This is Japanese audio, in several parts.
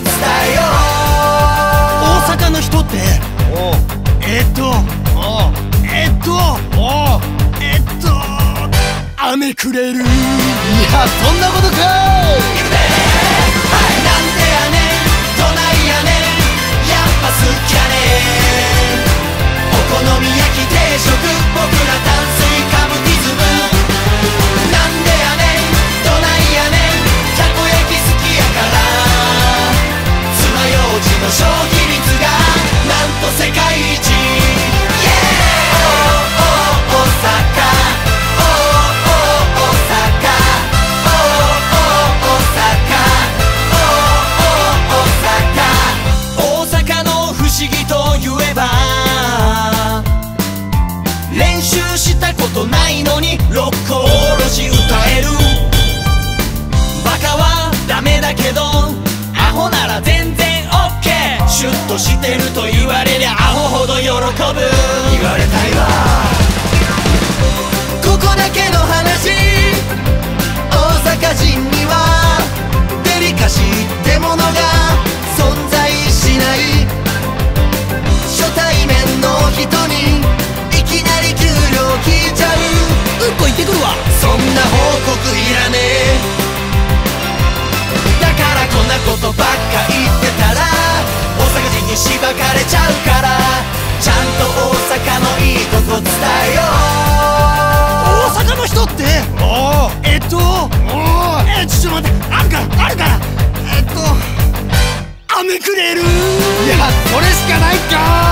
伝えよう大阪の人ってえっとえっとえっと雨くれる。いやそんなことかことしてると言われりゃアホほど喜ぶ。伝えよう。大阪の人って？おえっとおえちょっと待って。あるからあるから。えっと。雨くれる。いやこれしかないか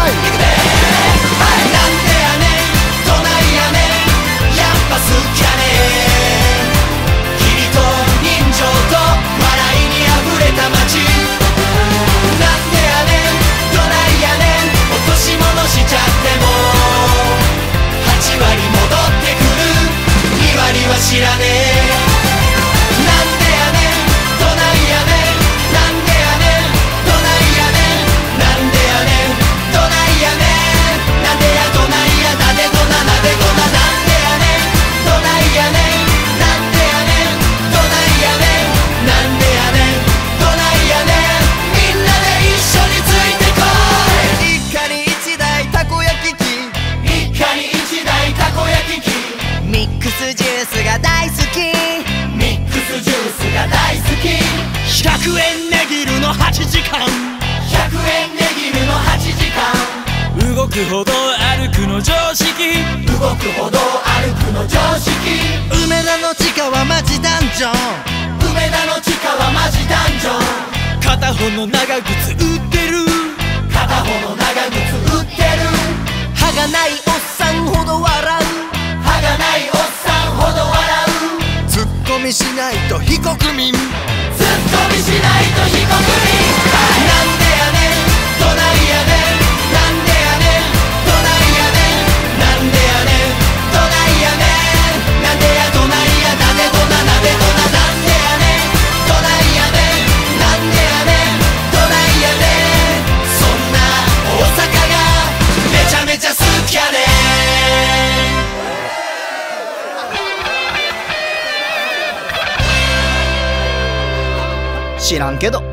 100円値切るの8時間。100円ネギルの8時間。動くほど歩くの常識。動くほど歩くの常識。梅田の地下はマジダンジョン梅田の地下はマジダンジョン片方の長靴売ってる。片方の長靴売ってる。歯がない見しないと非国民。知らんけど。